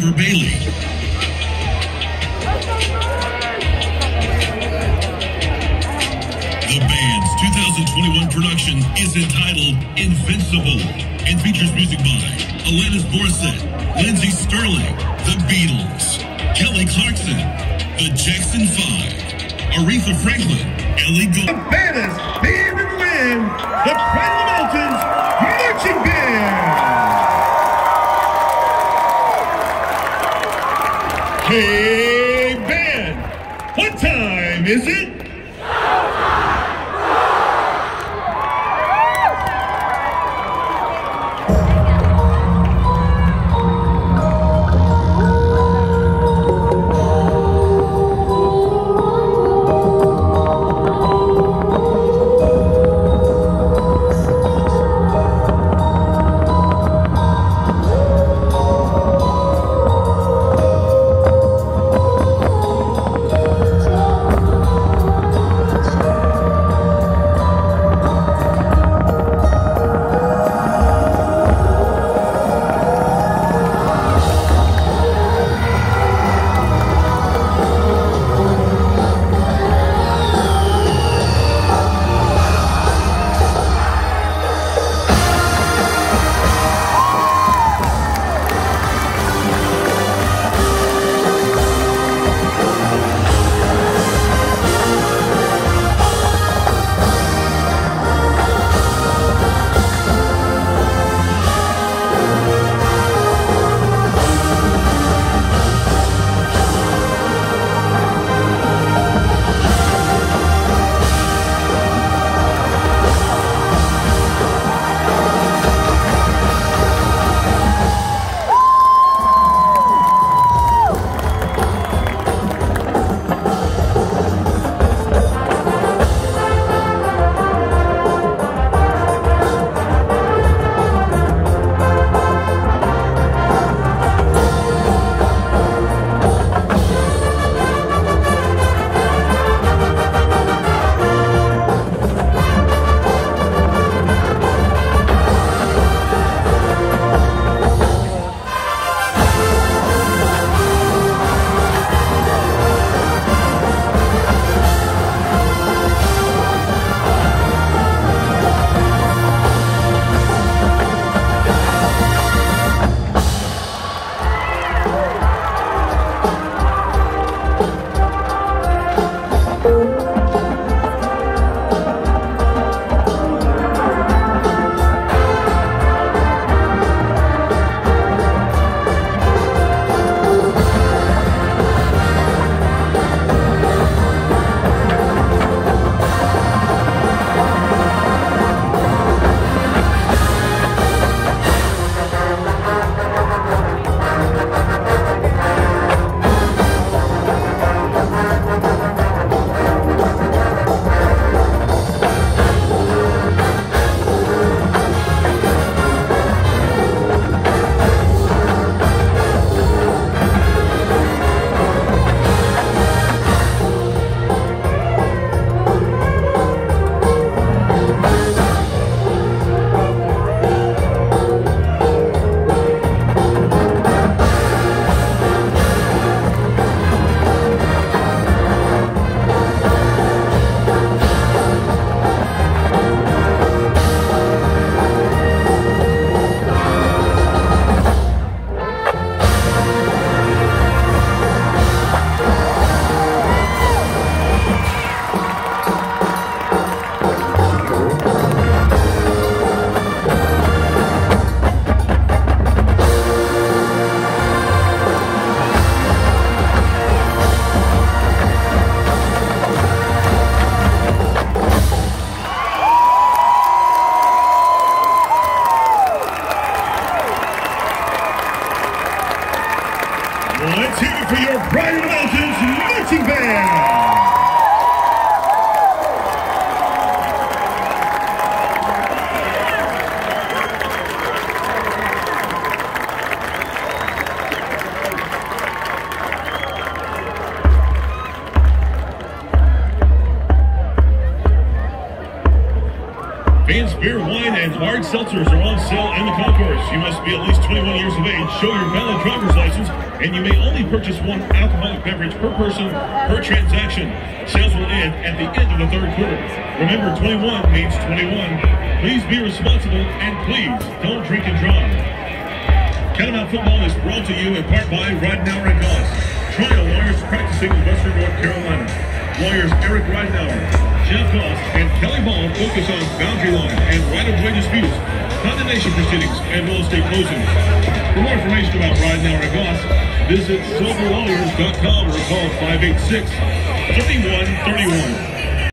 Trevor Bailey. The band's 2021 production is entitled Invincible and features music by Alanis Morissette, Lindsey Stirling, The Beatles, Kelly Clarkson, The Jackson 5, Aretha Franklin, Ellie Gold. Hey, Ben, what time is it? Fans beer, wine, and hard seltzers are on sale in the concourse. You must be at least 21 years of age, show your valid driver's license, and you may only purchase one alcoholic beverage per person per transaction. Sales will end at the end of the third quarter. Remember, 21 means 21. Please be responsible, and please don't drink and drive. Catamount Football is brought to you in part by Ridenour and Goss. Trial lawyers practicing in Western North Carolina. Lawyers Eric Ridenour, Jeff Goss, and Kelly Ball focus on boundary line and right-of-way disputes, condemnation proceedings, and real estate closings. For more information about Ridenour and Goss, visit sylvalawyers.com or call 586 3131.